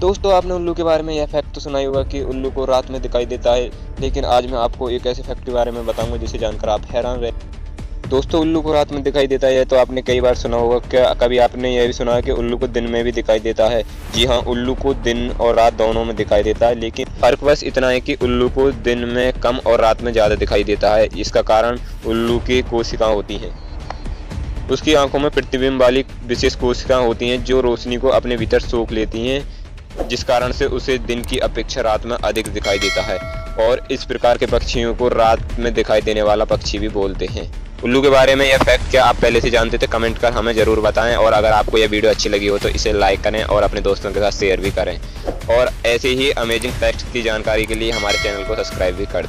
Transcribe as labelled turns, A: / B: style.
A: दोस्तों, आपने उल्लू के बारे में यह फैक्ट तो सुना ही होगा कि उल्लू को रात में दिखाई देता है, लेकिन आज मैं आपको एक ऐसे फैक्ट के बारे में बताऊँगा जिसे जानकर आप हैरान रहे दोस्तों, उल्लू को रात में दिखाई देता है तो आपने कई बार सुना होगा क्या? कभी आपने यह भी सुना है कि उल्लू को दिन में भी दिखाई देता है। जी हाँ उल्लू को दिन और रात दोनों में दिखाई देता है, लेकिन फ़र्क बस इतना है कि उल्लू को दिन में कम और रात में ज़्यादा दिखाई देता है, इसका कारण उल्लू की कोशिका होती हैं। उसकी आँखों में प्रतिबिंब वाली विशेष कोशिकाएँ होती हैं, जो रोशनी को अपने भीतर सोख लेती हैं। जिस कारण से उसे दिन की अपेक्षा रात में अधिक दिखाई देता है और इस प्रकार के पक्षियों को रात में दिखाई देने वाला पक्षी भी बोलते हैं। उल्लू के बारे में यह फैक्ट क्या आप पहले से जानते थे? कमेंट कर हमें ज़रूर बताएँ और अगर आपको यह वीडियो अच्छी लगी हो तो इसे लाइक करें और अपने दोस्तों के साथ शेयर भी करें। और ऐसे ही अमेजिंग फैक्ट की जानकारी के लिए हमारे चैनल को सब्सक्राइब भी कर दें